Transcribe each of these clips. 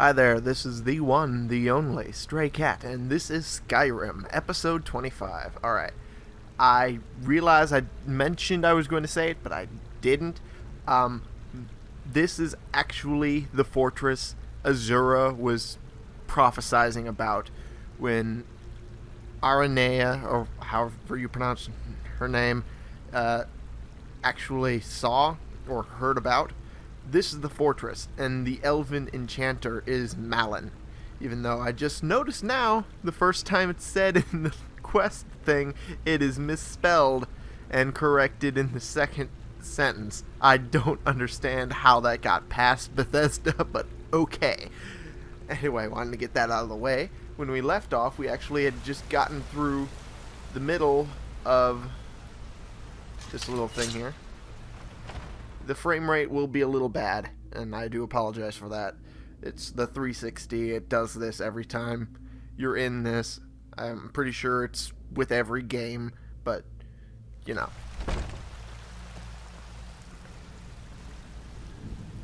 Hi there, this is the one, the only Stray Cat, and this is Skyrim, episode 25. Alright, I realize I mentioned I was going to say it, but I didn't. Um, this is actually the fortress Azura was prophesizing about when Aranea, or however you pronounce her name, uh, actually saw or heard about. This is the fortress, and the elven enchanter is Malyn. Even though I just noticed now, the first time it's said in the quest thing, it is misspelled and corrected in the second sentence. I don't understand how that got past Bethesda, but okay. Anyway, I wanted to get that out of the way. When we left off, we actually had just gotten through the middle of this little thing here the frame rate will be a little bad, and I do apologize for that. It's the 360, it does this every time you're in this. I'm pretty sure it's with every game, but, you know.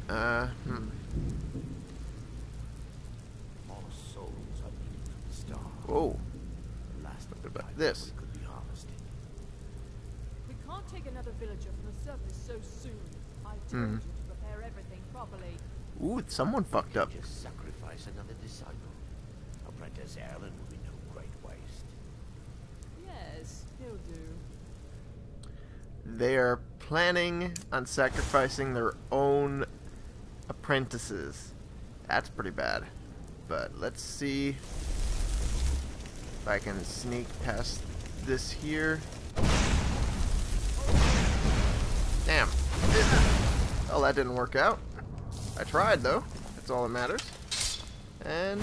Uh, hmm. This? We can't take another villager from the surface so soon. I told Hmm. to prepare everything properly. Ooh, someone fucked up. Just sacrifice another disciple. Apprentice Erlen will be no great waste. Yes, he'll do. They are planning on sacrificing their own apprentices. That's pretty bad. But let's see if I can sneak past this here. Well, that didn't work out. I tried, though. That's all that matters. And...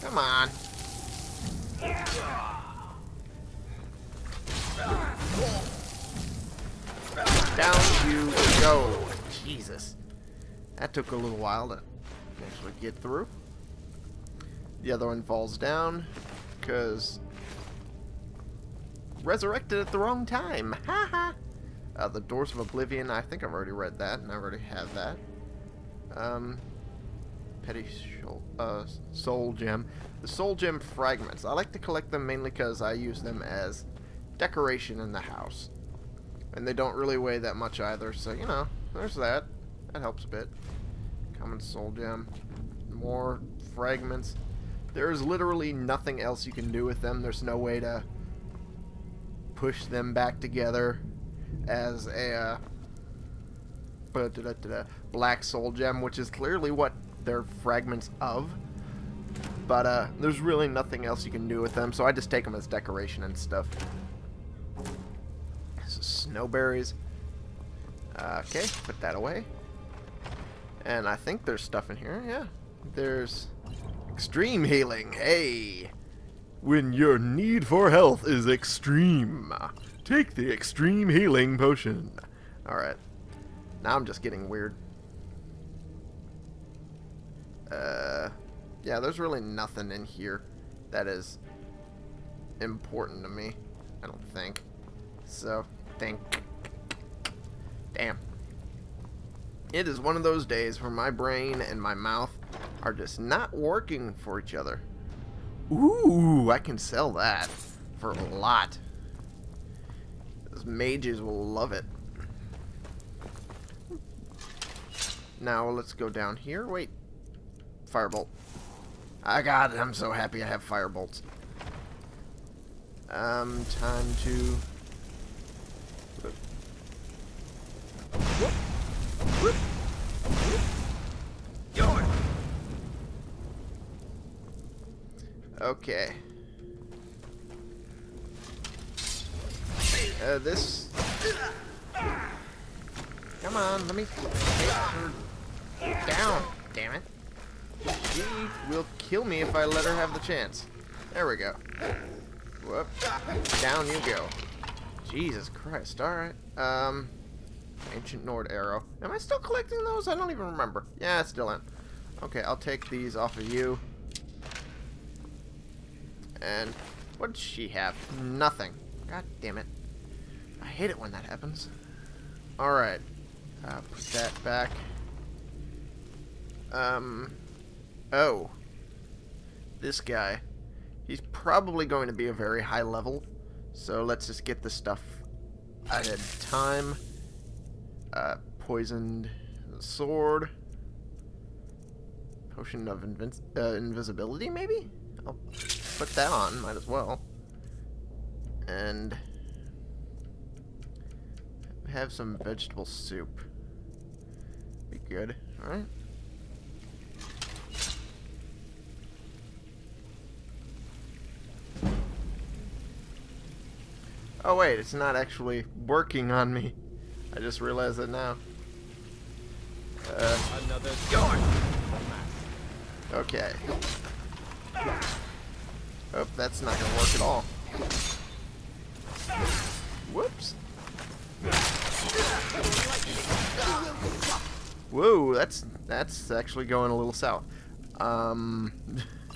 Come on. Down you go. Jesus. That took a little while to actually get through. The other one falls down because resurrected at the wrong time. Ha ha. Uh, the Doors of Oblivion. I think I've already read that, and I already have that. Um, Petty Soul, uh, Soul Gem. The Soul Gem fragments. I like to collect them mainly because I use them as decoration in the house. And they don't really weigh that much either, so, you know, there's that. That helps a bit. Common Soul Gem. More fragments. There's literally nothing else you can do with them. There's no way to push them back together as a uh, black soul gem, which is clearly what they're fragments of. But uh, there's really nothing else you can do with them, so I just take them as decoration and stuff. Is snowberries. Okay, put that away. And I think there's stuff in here, yeah. There's extreme healing, hey! When your need for health is extreme, take the extreme healing potion. Alright. Now I'm just getting weird. Uh, yeah, there's really nothing in here that is important to me. I don't think. So, think. Damn. It is one of those days where my brain and my mouth are just not working for each other. Ooh, I can sell that for a lot. Those mages will love it. Now let's go down here. Wait. Firebolt. I got it. I'm so happy I have firebolts. Um, time to... Okay. Uh, this... Come on, let me take her down, damn it. She will kill me if I let her have the chance. There we go. Whoop. Down you go. Jesus Christ, alright. Um, Ancient Nord Arrow. Am I still collecting those? I don't even remember. Yeah, I still am. Okay, I'll take these off of you. And what does she have? Nothing. God damn it. I hate it when that happens. Alright. Uh, put that back. Um. Oh. This guy. He's probably going to be a very high level. So let's just get the stuff at a time. Uh, poisoned sword. Potion of uh, invisibility, maybe? I'll put that on, might as well. And have some vegetable soup. Be good, alright? Oh wait, it's not actually working on me. I just realized it now. Uh, Another going. okay. Oh, that's not gonna work at all. Whoops. Whoa, that's that's actually going a little south. Um,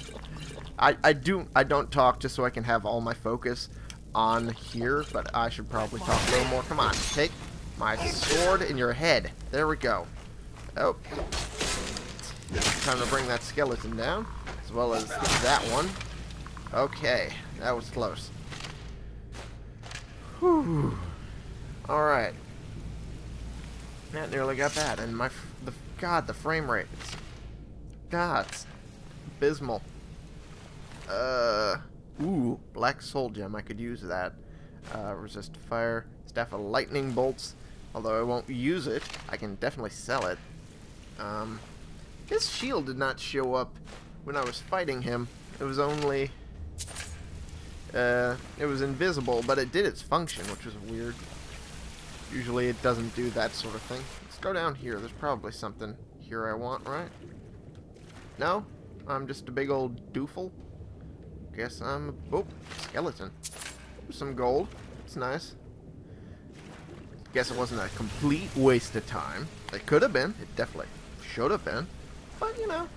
I I do I don't talk just so I can have all my focus on here, but I should probably talk a little more. Come on, take my sword in your head. There we go. Oh, time to bring that skeleton down, as well as that one. Okay, that was close. Whew. All right. That nearly got that, and my the God, the frame rate. It's, God, it's abysmal. Uh, ooh, black soul gem. I could use that. Uh, resist fire, staff of lightning bolts. Although I won't use it, I can definitely sell it. Um, his shield did not show up when I was fighting him. It was only, uh, it was invisible, but it did its function, which was weird. Usually it doesn't do that sort of thing. Let's go down here. There's probably something here I want, right? No? I'm just a big old doofle? Guess I'm a... Oh, skeleton. Some gold. It's nice. Guess it wasn't a complete waste of time. It could have been. It definitely should have been. But, you know.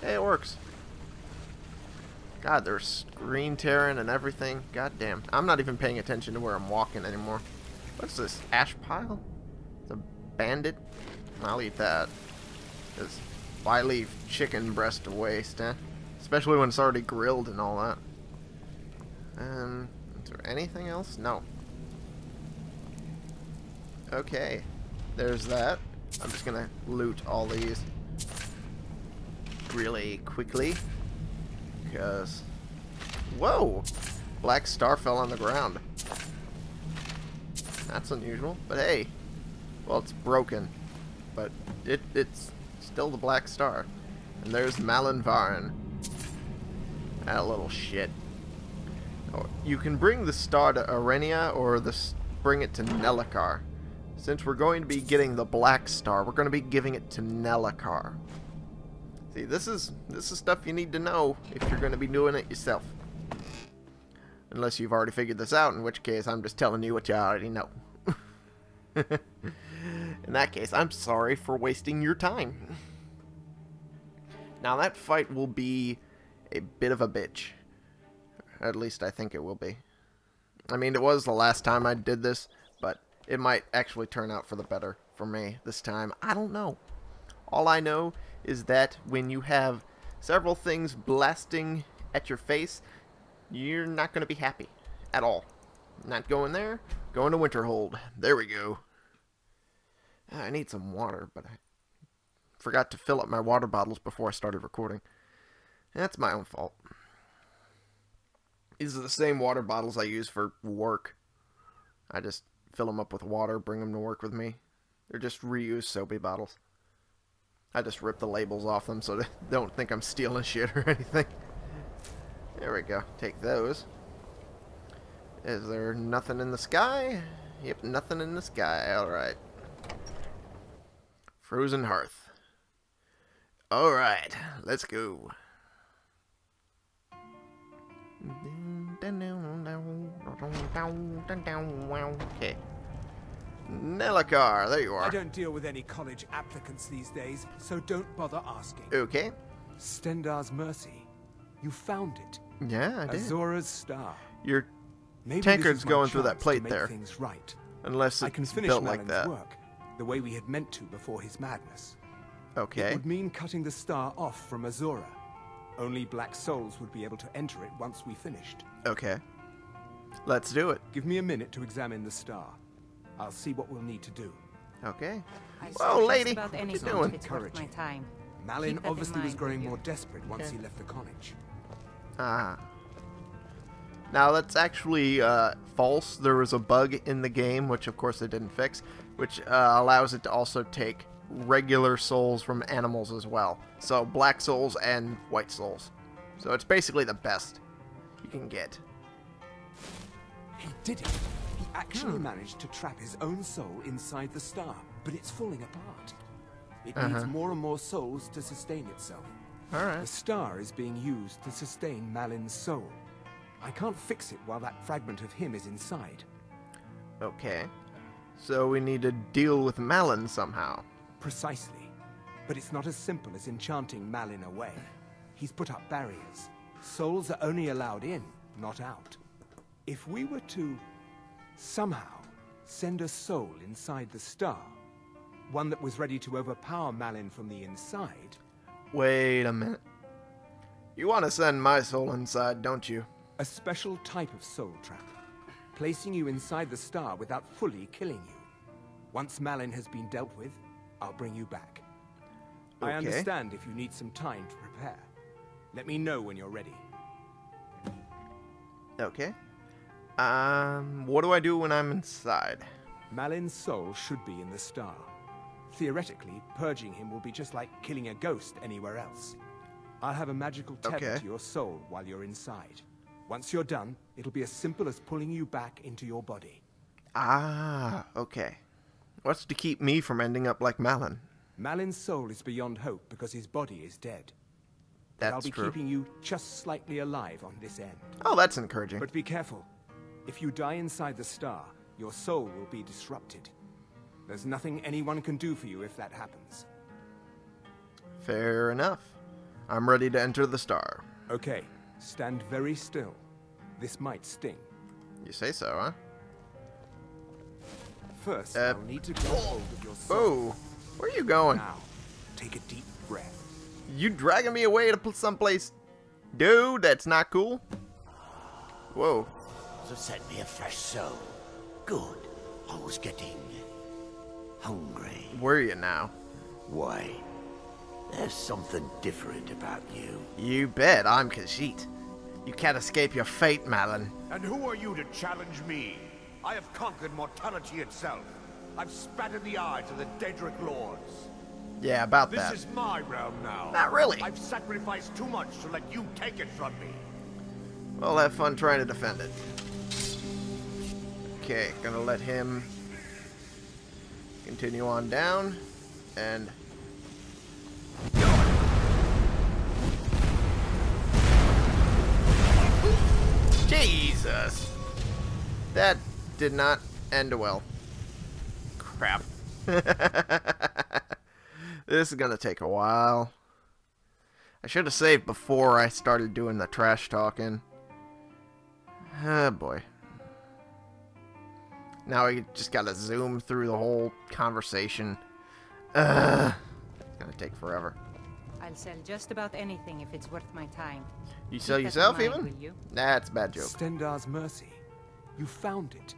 Hey, it works. God, there's screen tearing and everything. God damn. I'm not even paying attention to where I'm walking anymore. What's this? Ash pile? It's a bandit? I'll eat that. Because why leave chicken breast to waste, eh? Especially when it's already grilled and all that. Um, is there anything else? No. Okay. There's that. I'm just gonna loot all these really quickly. Because... Whoa! Black star fell on the ground. That's unusual. But hey, well, it's broken, but it it's still the Black Star. And there's Malyn Varen. That little shit. Oh, you can bring the star to Aranea or the bring it to Nelacar. Since we're going to be getting the Black Star, we're going to be giving it to Nelacar. See, this is this is stuff you need to know if you're going to be doing it yourself. Unless you've already figured this out, in which case I'm just telling you what you already know. in that case, I'm sorry for wasting your time. Now that fight will be a bit of a bitch. At least I think it will be. I mean, it was the last time I did this, but it might actually turn out for the better for me this time. I don't know. All I know is that when you have several things blasting at your face, you're not going to be happy at all. Not going there, going to Winterhold. There we go. Ah, I need some water, but I forgot to fill up my water bottles before I started recording. That's my own fault. These are the same water bottles I use for work. I just fill them up with water, bring them to work with me. They're just reused soapy bottles. I just rip the labels off them so they don't think I'm stealing shit or anything. There we go. Take those. Is there nothing in the sky? Yep, nothing in the sky. Alright. Frozen Hearth. Alright, let's go. Okay. Nelacar, there you are. I don't deal with any college applicants these days, so don't bother asking. Okay. Stendarr's Mercy. You found it. Yeah, I did. Azura's Star. Your Maybe Tankard's this is my going through that chance to plate make there. Things right. unless I can finish built like that. work the way we had meant to before his madness. Okay. It would mean cutting the star off from Azura. Only black souls would be able to enter it once we finished. Okay. Let's do it. Give me a minute to examine the star. I'll see what we'll need to do. Okay. I Whoa, lady. About What you anything doing? if it's worth my Encouraging. time. Malyn Keep obviously was growing more desperate once Okay. he left the college. Ah. Now that's actually uh, false. There was a bug in the game, which of course they didn't fix, which uh, allows it to also take regular souls from animals as well. So black souls and white souls. So it's basically the best you can get. He did it. He actually managed to trap his own soul inside the star, but it's falling apart. It needs more and more souls to sustain itself. All The star is being used to sustain Malyn's soul. I can't fix it while that fragment of him is inside. Okay. So we need to deal with Malyn somehow. Precisely. But it's not as simple as enchanting Malyn away. He's put up barriers. Souls are only allowed in, not out. If we were to somehow send a soul inside the star, one that was ready to overpower Malyn from the inside, Wait a minute. You want to send my soul inside, don't you? a special type of soul trap, placing you inside the star without fully killing you. Once Malyn has been dealt with, I'll bring you back. I understand if you need some time to prepare. Let me know when you're ready. Okay. Um, what do I do when I'm inside? Malyn's soul should be in the star. Theoretically, purging him will be just like killing a ghost anywhere else. I'll have a magical tether Okay. to your soul while you're inside. Once you're done, it'll be as simple as pulling you back into your body. Ah, okay. What's to keep me from ending up like Malyn? Malyn's soul is beyond hope because his body is dead. But I'll be true. keeping you just slightly alive on this end. Oh, that's encouraging. But be careful. If you die inside the star, your soul will be disrupted. There's nothing anyone can do for you if that happens. Fair enough. I'm ready to enter the star. Okay, stand very still. This might sting. You say so, huh? First, Uh, I'll need to get hold of your soul. Oh, where are you going? Now, take a deep breath. You dragging me away to someplace? Dude, that's not cool. Whoa. So send me a fresh soul. Good. I was getting hungry. Where are you now? Why? There's something different about you. You bet, I'm Khajiit. You can't escape your fate, Malyn. And who are you to challenge me? I have conquered mortality itself. I've spat in the eyes of the Daedric Lords. Yeah, about that. This is my realm now. Not really. I've sacrificed too much to let you take it from me. Well, have fun trying to defend it. Okay, gonna let him continue on down, and Jesus, that did not end well. Crap. this is gonna take a while. I should have saved before I started doing the trash talking. Ah, boy. Now I just gotta zoom through the whole conversation. Ugh. It's gonna take forever. I'll sell just about anything if it's worth my time. You sell that in yourself mind, even? will you? That's a bad joke. Stendarr's mercy. You found it.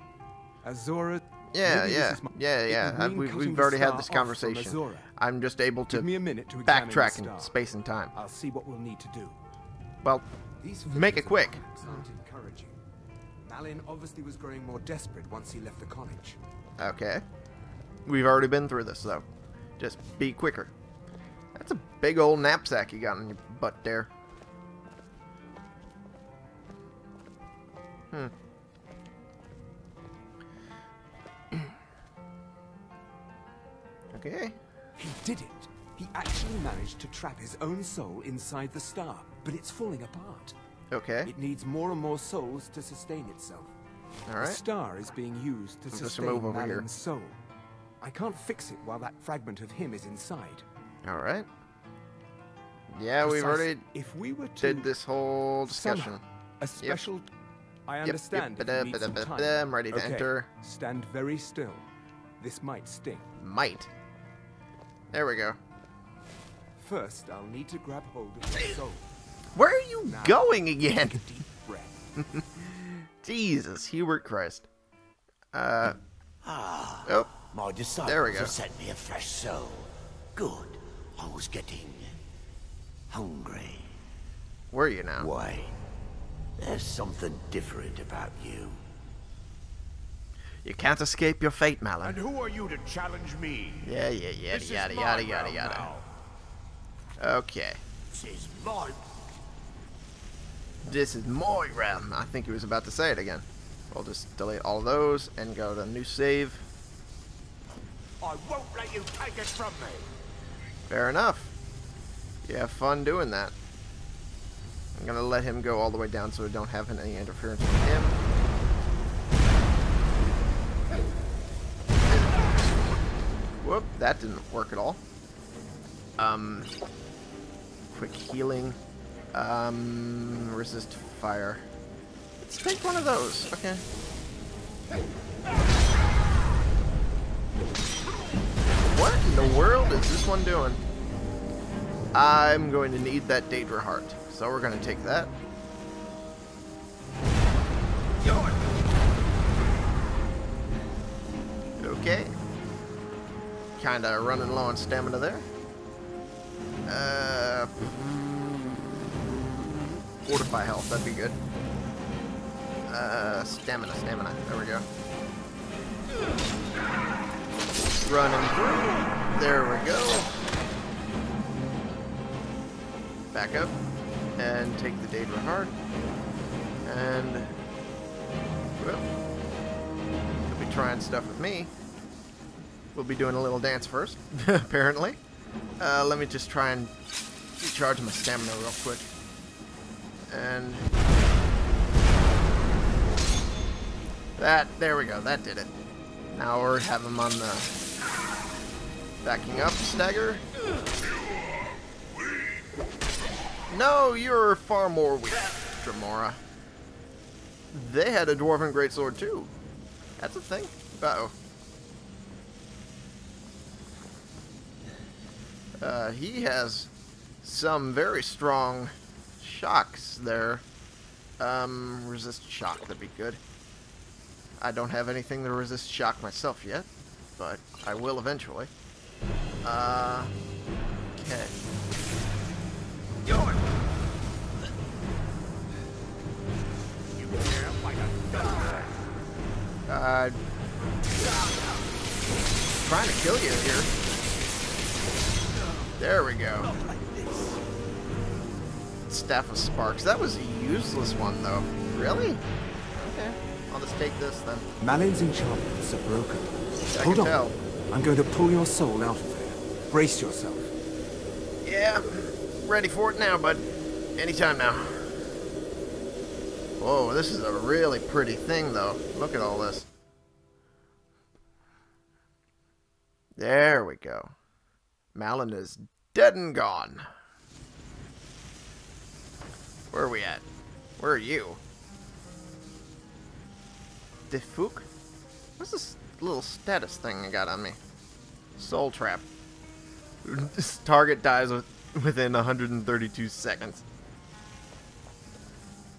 Azura. Yeah, yeah, my- yeah, it yeah. would I, we, cutting we've already had this conversation. I'm just able to Give me a minute to backtrack in space and time. I'll see what we'll need to do. Well, These Make it quick. aren't encouraging. Malyn obviously was growing more desperate once he left the college. okay. We've already been through this, though. Just be quicker. That's a big old knapsack you got on your butt there. Hmm. okay. He did it. He actually managed to trap his own soul inside the star, but it's falling apart. Okay. It needs more and more souls to sustain itself. All The star is being used to I'll sustain move over here. Malyn's soul. I can't fix it while that fragment of him is inside. All right. Yeah, we've already If we were to did this whole discussion. somehow, a special. I Yep, understand. yep, need some ba-da, time. ba-da, I'm ready to Okay, enter. Stand very still. This might sting. Might. There we go. first, I'll need to grab hold of your soul. Where are you going again? Jesus, Hubert Christ. Uh, Ah, oh, my disciples There we go. have sent me a fresh soul. Good. I was getting hungry. where are you now? Why? There's something different about you. You can't escape your fate, And who are you to challenge me? Yeah, yeah, yada, This yada, yada, yada, yada. now. Okay. This is my... This is my realm. I think he was about to say it again. We'll just delete all those and go to new save. I won't let you take it from me. Fair enough. You have fun doing that. I'm gonna let him go all the way down so we don't have any interference with him. Whoop, that didn't work at all. Um, quick healing. Um, resist fire. Let's take one of those, okay. What in the world is this one doing? I'm going to need that Daedra heart. So we're going to take that. Okay. Kind of running low on stamina there. Uh, fortify health, that'd be good. Uh, stamina, stamina. There we go. Running through. There we go. Back up. And take the Daedra Heart. And... Well... They'll be trying stuff with me. We'll be doing a little dance first, apparently. Uh, let me just try and recharge my stamina real quick. And... That, there we go, that did it. Now we're have him on the backing up stagger. No, you're far more weak, Dremora. They had a dwarven greatsword too. That's a thing. Uh oh. Uh, he has some very strong shocks there. Um, resist shock, that'd be good. I don't have anything to resist shock myself yet, but I will eventually. Uh, okay. Uh, trying to kill you here. There we go. Staff of Sparks. That was a useless one, though. Really? Okay. I'll just take this then. Malyn's enchantments are broken. I Hold on. tell. I'm going to pull your soul out of there. Brace yourself. Yeah, ready for it now, bud. Anytime now. Whoa, this is a really pretty thing, though. Look at all this. There we go. Malyn is dead and gone. Where are we at? Where are you? Defuk? What's this little status thing I got on me? Soul Trap. This target dies with, within 132 seconds.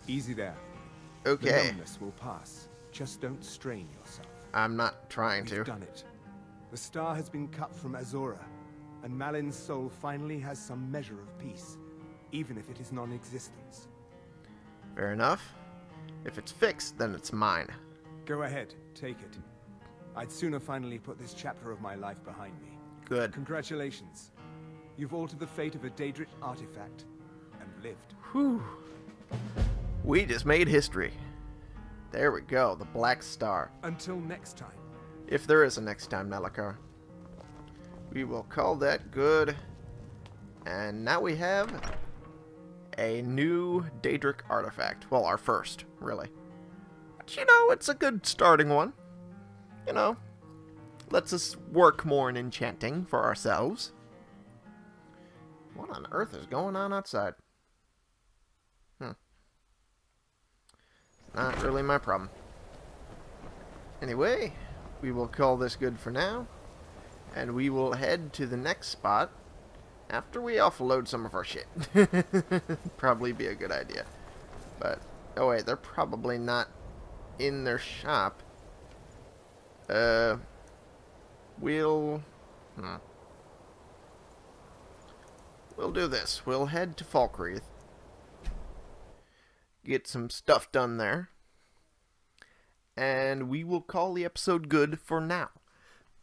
Easy there. Okay. The numbness will pass. Just don't strain yourself. I'm not trying We've to. done it. The star has been cut from Azura, and Malyn's soul finally has some measure of peace, even if it is non-existence. Fair enough. If it's fixed, then it's mine. Go ahead, take it. I'd sooner finally put this chapter of my life behind me. Good. Congratulations. You've altered the fate of a Daedric artifact, and lived. Whew. We just made history. There we go, the Black Star. Until next time. If there is a next time, Nelacar. We will call that good. And now we have a new Daedric artifact. Well, our first, really. But you know, it's a good starting one. You know, lets us work more in enchanting for ourselves. What on earth is going on outside? Hmm. Not really my problem. Anyway, we will call this good for now. And we will head to the next spot after we offload some of our shit. probably be a good idea. But, oh wait, they're probably not in their shop. Uh, we'll... Hmm. We'll do this. We'll head to Falkreath. Get some stuff done there. And we will call the episode good for now.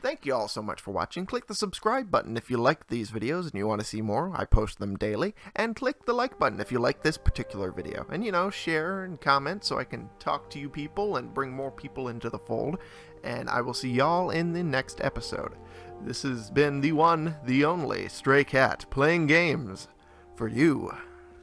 Thank you all so much for watching. Click the subscribe button if you like these videos and you want to see more. I post them daily. And click the like button if you like this particular video. And, you know, share and comment so I can talk to you people and bring more people into the fold. And I will see y'all in the next episode. This has been the one, the only Stray Cat playing games for you.